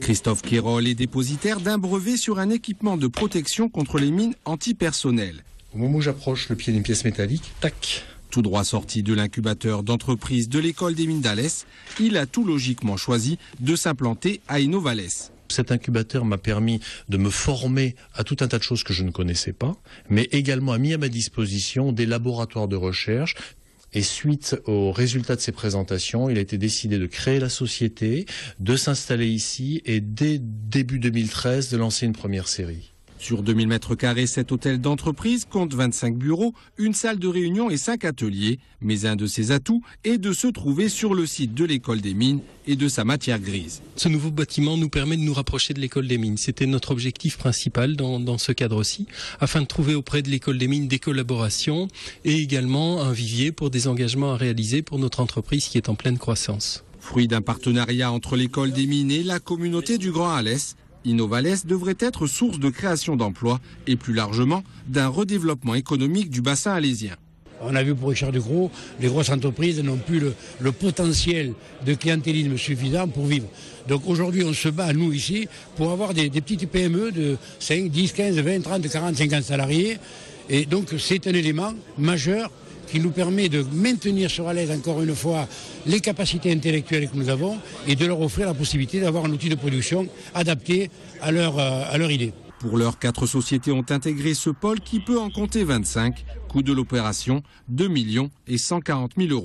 Christophe Quérol est dépositaire d'un brevet sur un équipement de protection contre les mines antipersonnelles. Au moment où j'approche le pied d'une pièce métallique, tac, tout droit sorti de l'incubateur d'entreprise de l'école des mines d'Alès, il a tout logiquement choisi de s'implanter à Innovales. Cet incubateur m'a permis de me former à tout un tas de choses que je ne connaissais pas, mais également a mis à ma disposition des laboratoires de recherche. Et suite aux résultats de ces présentations, il a été décidé de créer la société, de s'installer ici et dès début 2013 de lancer une première série. Sur 2000 mètres carrés, cet hôtel d'entreprise compte 25 bureaux, une salle de réunion et 5 ateliers. Mais un de ses atouts est de se trouver sur le site de l'école des mines et de sa matière grise. Ce nouveau bâtiment nous permet de nous rapprocher de l'école des mines. C'était notre objectif principal dans, dans ce cadre-ci, afin de trouver auprès de l'école des mines des collaborations et également un vivier pour des engagements à réaliser pour notre entreprise qui est en pleine croissance. Fruit d'un partenariat entre l'école des mines et la communauté du Grand Alès, Innovales devrait être source de création d'emplois et plus largement d'un redéveloppement économique du bassin alésien. On a vu pour Richard Gros, les grosses entreprises n'ont plus le, potentiel de clientélisme suffisant pour vivre. Donc aujourd'hui, on se bat, nous ici, pour avoir des, des, petites PME de 5, 10, 15, 20, 30, 40, 50 salariés. Et donc c'est un élément majeur qui nous permet de maintenir sur l'aise encore une fois les capacités intellectuelles que nous avons et de leur offrir la possibilité d'avoir un outil de production adapté à leur, à leur idée. Pour l'heure, quatre sociétés ont intégré ce pôle qui peut en compter 25. Coût de l'opération 2 millions et 140 000 euros.